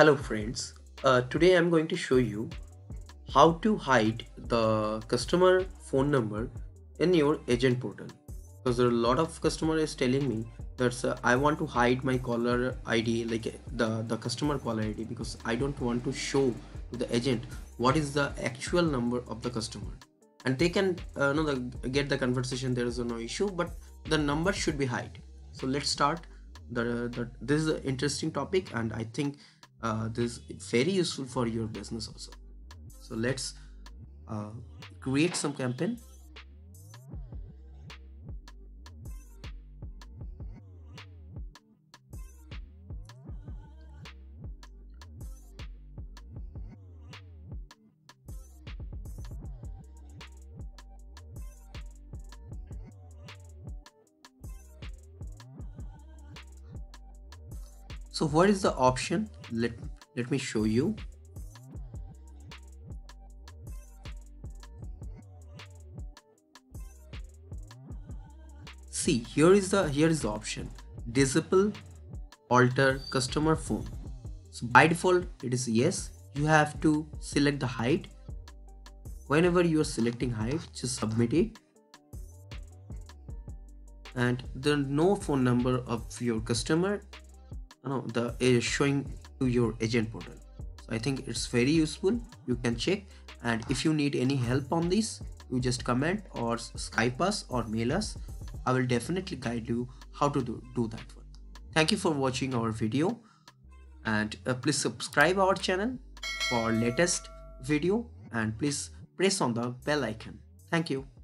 Hello friends, uh, today I'm going to show you how to hide the customer phone number in your agent portal. Because there are a lot of customers telling me that uh, I want to hide my caller ID like the the customer caller ID because I don't want to show to the agent what is the actual number of the customer. And they can uh, know the, get the conversation there is no issue but the number should be hide. So let's start. The, the this is an interesting topic and I think uh, this is very useful for your business also. So let's uh, create some campaign so what is the option? Let let me show you. See here is the here is the option. Disable alter customer phone. So by default it is yes. You have to select the hide. Whenever you are selecting hide just submit it. And the no phone number of your customer no the is showing to your agent portal. So i think it's very useful. You can check. And if you need any help on this you just comment or skype us or mail us. I will definitely guide you how to do, do that one thank you for watching our video. And uh, please subscribe our channel for latest video. And please press on the bell icon. Thank you